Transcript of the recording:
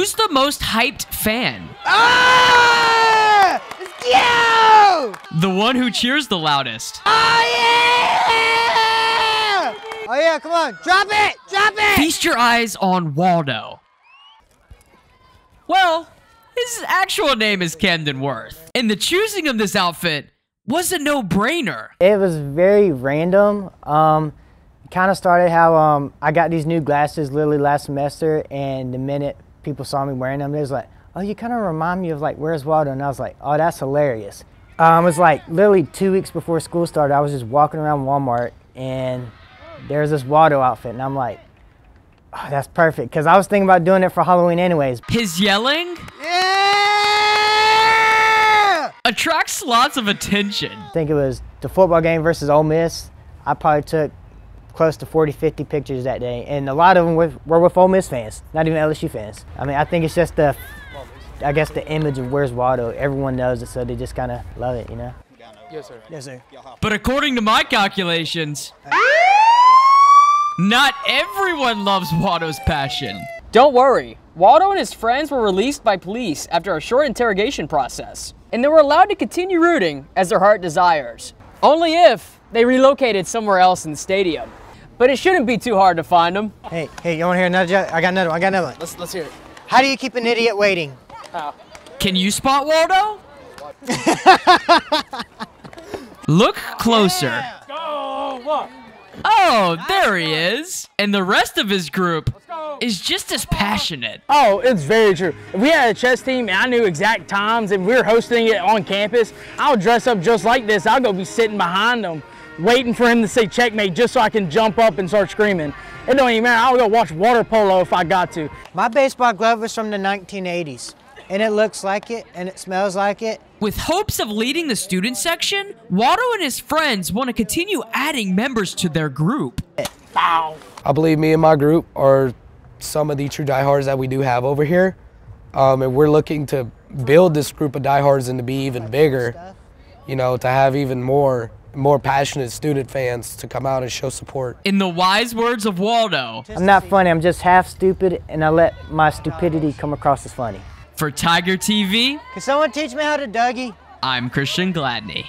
Who's the most hyped fan? Ah! It's you! The one who cheers the loudest. Oh yeah! Oh yeah, come on, drop it, drop it! Feast your eyes on Waldo. Well, his actual name is Camden Worth, and the choosing of this outfit was a no-brainer. It was very random. Um, kind of started how um, I got these new glasses literally last semester, and the minute people saw me wearing them, they was like, "Oh, you kind of remind me of like Where's Waldo?" And I was like, "Oh, that's hilarious." Um, it was like literally two weeks before school started. I was just walking around Walmart, and there's this Waldo outfit, and I'm like, oh, "That's perfect," because I was thinking about doing it for Halloween anyways. His yelling Yeah! attracts lots of attention. I think it was the football game versus Ole Miss. I probably took close to 40, 50 pictures that day, and a lot of them were, were with Ole Miss fans, not even LSU fans. I mean, I think it's just the, I guess the image of where's Waldo. Everyone knows it, so they just kind of love it, you know. Yes, sir. Yes, sir. But according to my calculations, not everyone loves Waldo's passion. Don't worry, Waldo and his friends were released by police after a short interrogation process, and they were allowed to continue rooting as their heart desires. Only if they relocated somewhere else in the stadium. But it shouldn't be too hard to find them. Hey, hey, you want to hear another joke? I got another one. I got another one. Let's, let's hear it. How do you keep an idiot waiting? How? Can you spot Waldo? Look closer. Go. Oh, there he is. And the rest of his group is just as passionate. Oh, it's very true. If we had a chess team and I knew exact times and we were hosting it on campus, I would dress up just like this. I'll go be sitting behind them, waiting for him to say checkmate just so I can jump up and start screaming. It don't even matter. I'll go watch water polo if I got to. My baseball glove was from the 1980s, and it looks like it, and it smells like it. With hopes of leading the student section, Waldo and his friends want to continue adding members to their group. I believe me and my group are some of the true diehards that we do have over here. Um, and we're looking to build this group of diehards and to be even bigger, you know, to have even more more passionate student fans to come out and show support. In the wise words of Waldo, I'm not funny. I'm just half stupid, and I let my stupidity come across as funny. for Tiger TV, Can someone teach me how to Dougie? I'm Christian Gladney.